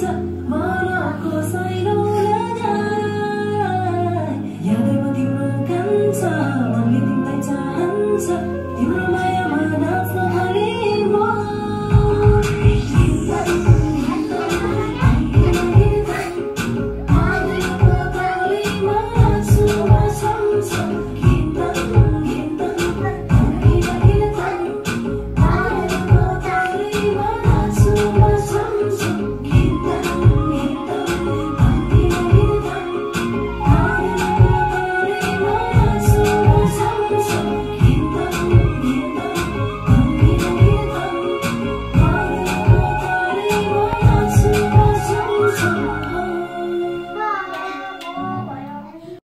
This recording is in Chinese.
怎么